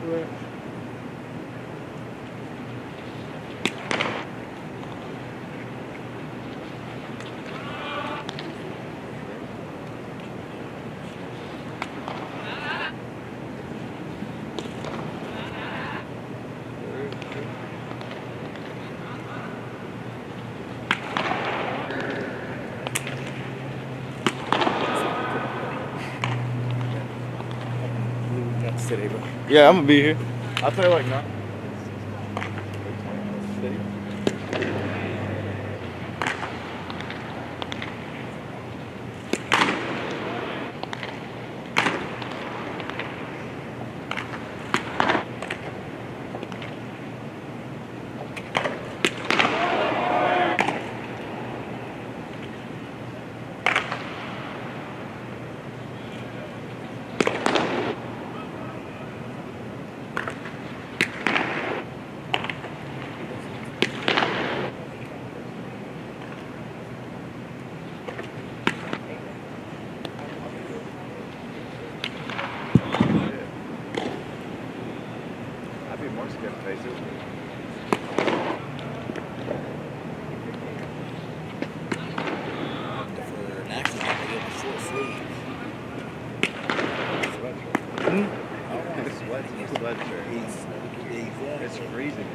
Where? Today, bro. Yeah, I'm gonna be here. I'll tell you like now. Sleeve. It's sweats in the sweatshirt. He's, he's, It's freezing.